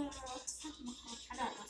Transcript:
嗯，他怎么还看点呢？